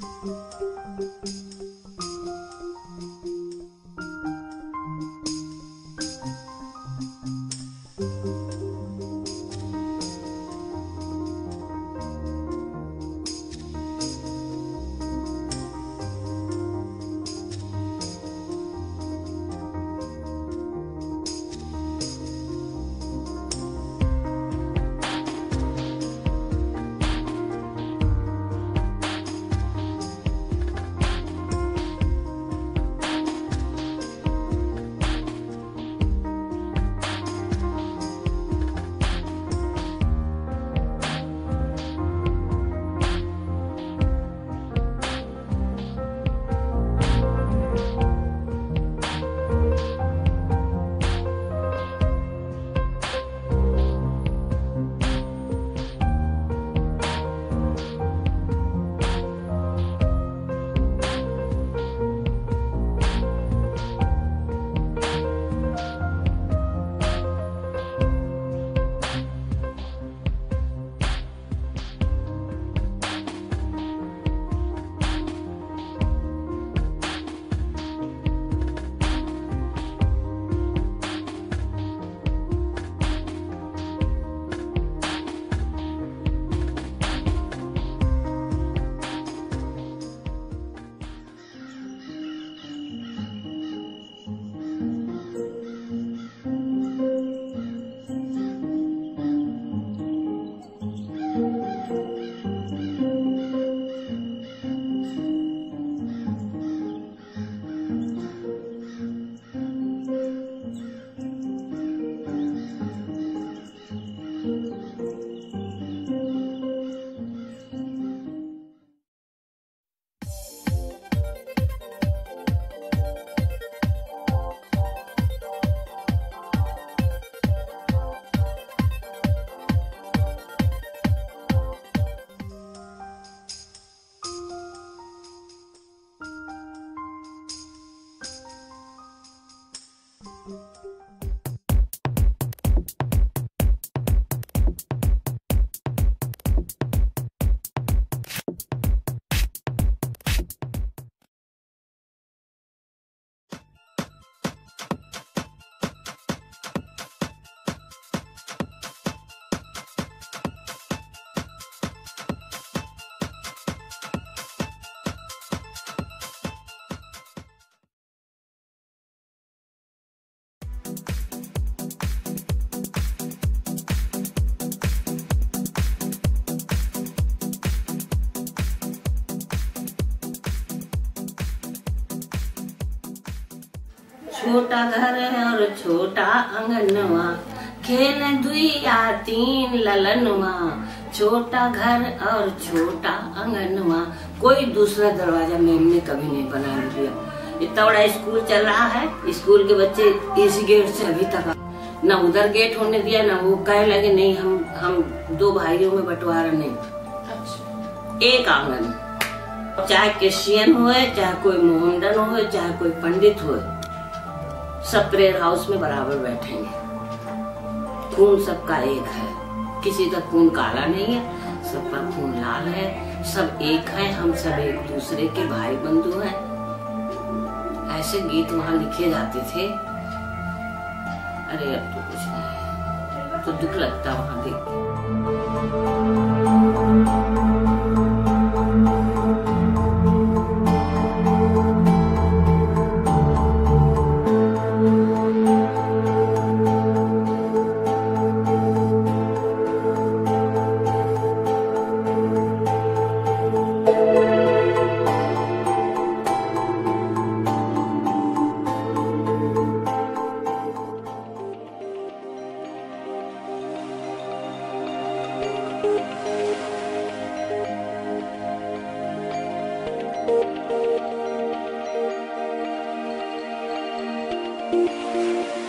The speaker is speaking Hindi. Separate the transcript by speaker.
Speaker 1: Música छोटा घर है और छोटा आंगनवा खेल दुइया तीन ललनवा। छोटा घर और छोटा आंगनवा कोई दूसरा दरवाज़ा मैम ने कभी नहीं बना लिया। इतना बड़ा स्कूल चल रहा है। स्कूल के बच्चे इस गेट से अभी तक न उधर गेट होने दिया न वो कहे लगे नहीं हम हम दो भाइयों में बंटवारा नहीं। एक आँगन। चाहे क्रिश्चियन हो चाहे कोई मोहम्मदन हो चाहे कोई पंडित हो सब प्रेयर हाउस में बराबर बैठेंगे। खून सबका एक है। किसी का खून काला नहीं है, सबका खून लाल है। सब एक है, हम सब एक दूसरे के भाई बंधु हैं। ऐसे गीत वहाँ लिखे जाते थे। अरे, अब तो कुछ नहीं। तो दुख लगता वहाँ देख Música